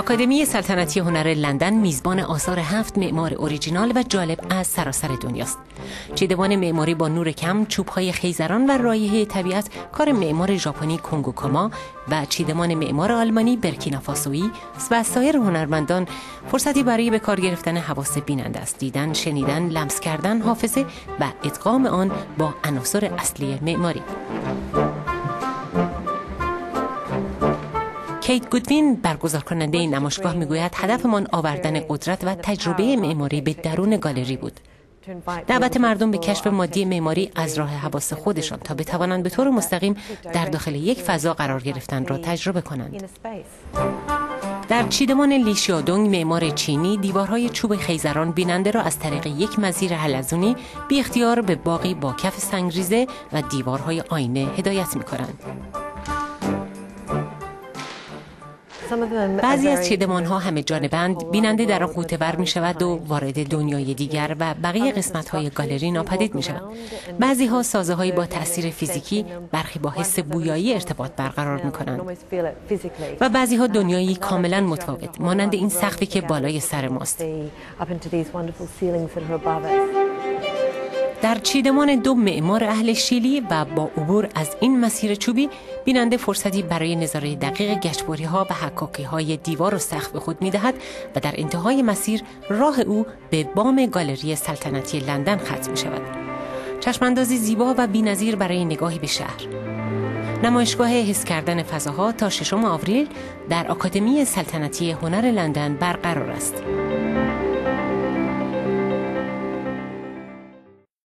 آکادمی سلطنتی هنر لندن میزبان آثار هفت معمار اوریجینال و جالب از سراسر دنیاست. چیدمان معماری با نور کم، چوبهای خیزران و رایحه طبیعت کار معمار ژاپنی کنگو کاما و چیدمان معمار آلمانی برکینافاسویی و سایر هنرمندان فرصتی برای به کار گرفتن حواس بیننده است. دیدن، شنیدن، لمس کردن، حافظه و ادغام آن با عناصر اصلی معماری. کیت گودوین برگزار کننده این نمایشگاه می‌گوید هدفمان آوردن قدرت و تجربه معماری به درون گالری بود دعوت مردم به کشف مادی معماری از راه حواس خودشان تا بتوانند به طور مستقیم در داخل یک فضا قرار گرفتن را تجربه کنند در چیدمان لیشیادونگ معمار چینی دیوارهای چوب خیزران بیننده را از طریق یک مزیر حلزونی بی اختیار به باقی با کف سنگریزه و دیوارهای آینه هدایت می کنند. بعضی از چیدمان ها همه جانبند بیننده در آن قوطه می شود و وارد دنیای دیگر و بقیه قسمت های گالری ناپدید می شود بعضی ها سازه هایی با تاثیر فیزیکی برخی با حس بویایی ارتباط برقرار می کنند و بعضی ها دنیایی کاملا متفاوت مانند این سقفی که بالای سر ماست. در چیدمان دو معمار اهل شیلی و با عبور از این مسیر چوبی بیننده فرصتی برای نظاره دقیق گشتبوری ها و حکاکی های دیوار و سقف خود می دهد و در انتهای مسیر راه او به بام گالری سلطنتی لندن ختم می شود. چشماندازی زیبا و بینظیر برای نگاهی به شهر. نمایشگاه حس کردن فضاها تا ششم آوریل در آکادمی سلطنتی هنر لندن برقرار است.